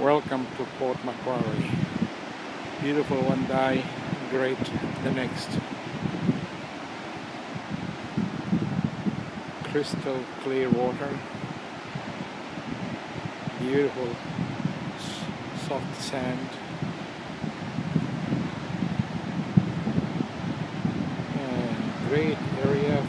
Welcome to Port Macquarie. Beautiful one day, great the next. Crystal clear water. Beautiful soft sand. And great area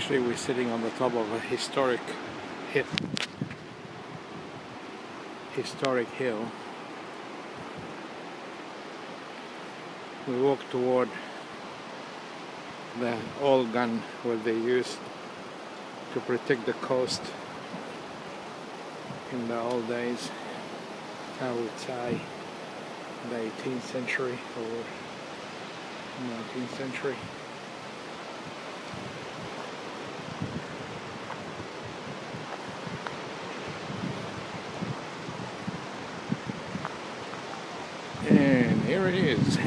Actually, we're sitting on the top of a historic hit, historic hill. We walk toward the old gun what they used to protect the coast in the old days. I would say the 18th century or 19th century. And here it is.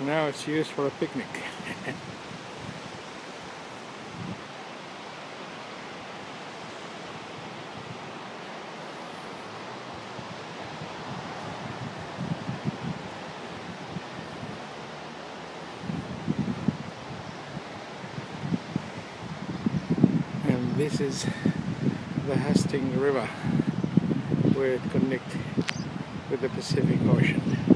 Now it's used for a picnic. and this is the Hastings River where it connects with the Pacific Ocean.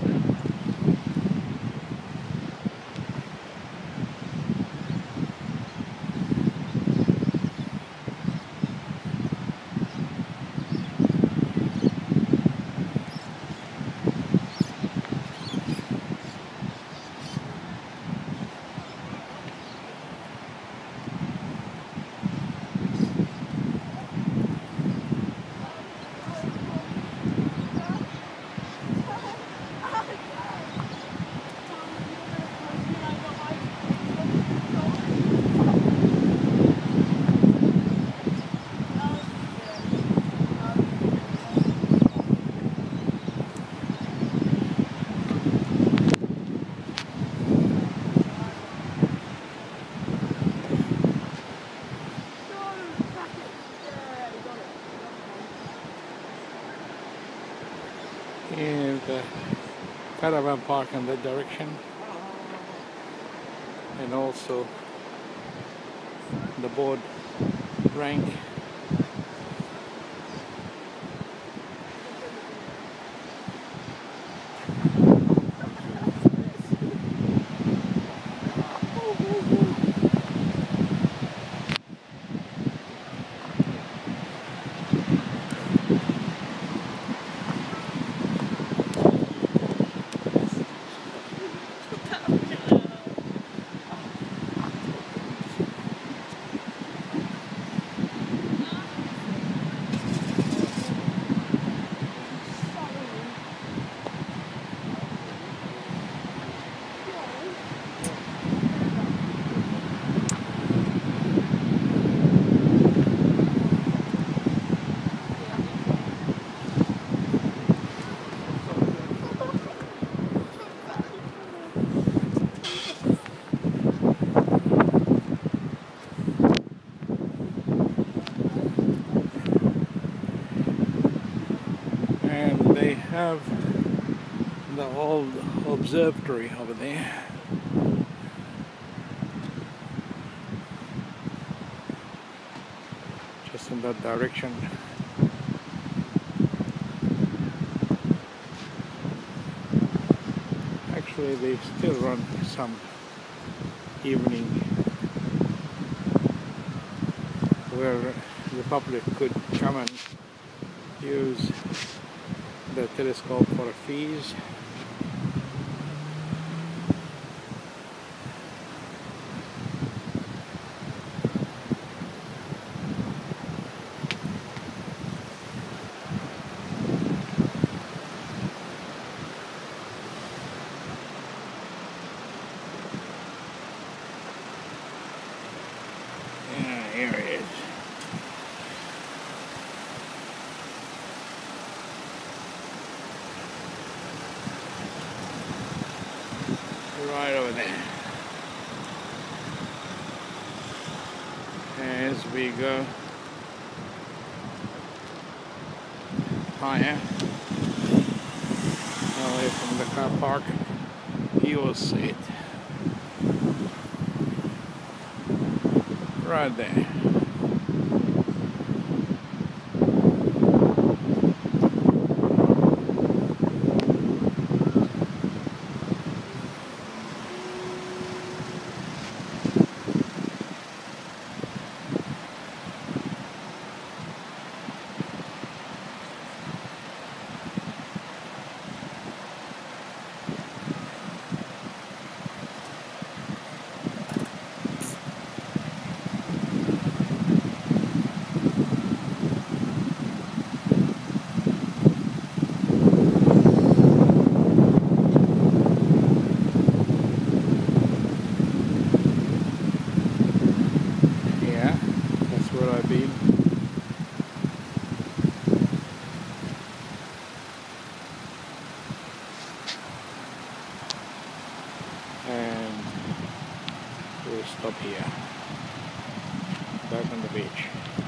And the caravan park in that direction. And also the board rank. They have the old observatory over there. Just in that direction. Actually, they still run some evening where the public could come and use the telescope for fees. Yeah, here it is. Right over there. As we go higher away from the car park, you will see it. Right there. stop here. Back on the beach.